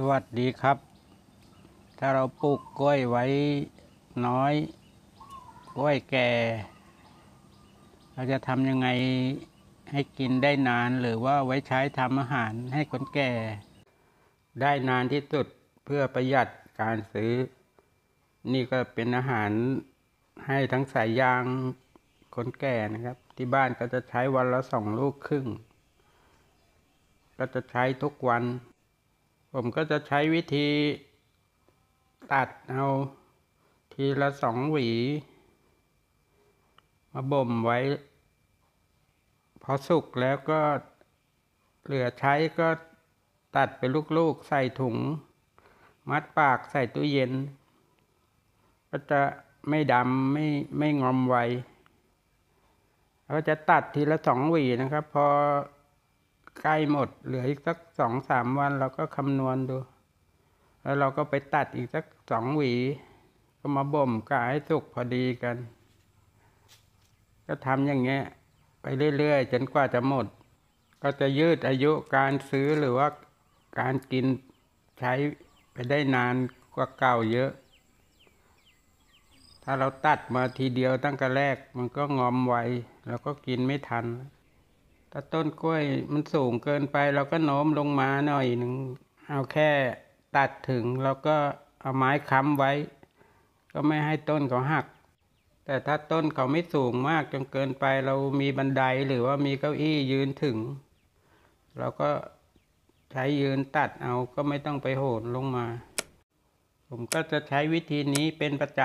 สวัสดีครับ ถ้าเราปลูกกล้วยไว้น้อย กล้วยแก่ เราจะทำยังไงให้กินได้นานหรือว่าไว้ใช้ทำอาหารให้คนแก่ ได้นานที่สุดเพื่อประหยัดการซื้อ นี่ก็เป็นอาหารให้ทั้งสายยางคนแก่นะครับ ที่บ้านก็จะใช้วันละสองลูกครึ่ง ก็จะใช้ทุกวัน ผมก็จะใช้วิธีตัดเอาทีละสองหวี มาบ่มไว้ พอสุกแล้วก็เหลือใช้ก็ตัดเป็นลูกๆใส่ถุง มัดปากใส่ตู้เย็น ก็จะไม่ดำไม่ไม่งอมไวเราจะตัดทีละสองหวีนะครับ พอ ใกล้หมด เหลืออีกสักสองสามวันเราก็คำนวณดู แล้วเราก็ไปตัดอีกสักสองหวี ก็มาบ่มกะให้สุกพอดีกัน ก็ทำอย่างเงี้ย ไปเรื่อยๆจนกว่าจะหมด ก็จะยืดอายุการซื้อหรือว่าการกินใช้ไปได้นานกว่าเก่าเยอะ ถ้าเราตัดมาทีเดียวตั้งแต่แรกมันก็งอมไวแล้วก็กินไม่ทัน ถ้าต้นกล้วยมันสูงเกินไป เราก็โน้มลงมาหน่อยหนึ่งเอาแค่ตัดถึงแล้วก็เอาไม้ค้ำไว้ ก็ไม่ให้ต้นเขาหัก แต่ถ้าต้นเขาไม่สูงมากจนเกินไป เรามีบันไดหรือว่ามีเก้าอี้ยืนถึง เราก็ใช้ยืนตัดเอาก็ไม่ต้องไปโหนลงมา ผมก็จะใช้วิธีนี้เป็นประจ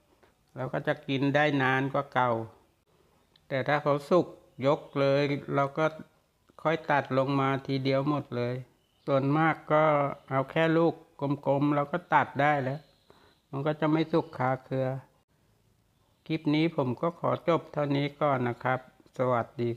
ำเราก็จะกินได้นานกว่าเก่า แต่ถ้าเขาสุก ยกเลยเราก็ค่อยตัดลงมาทีเดียวหมดเลย ส่วนมากก็เอาแค่ลูกกลมๆเราก็ตัดได้แล้ว มันก็จะไม่สุกคาเครือ คลิปนี้ผมก็ขอจบเท่านี้ก่อนนะครับ สวัสดี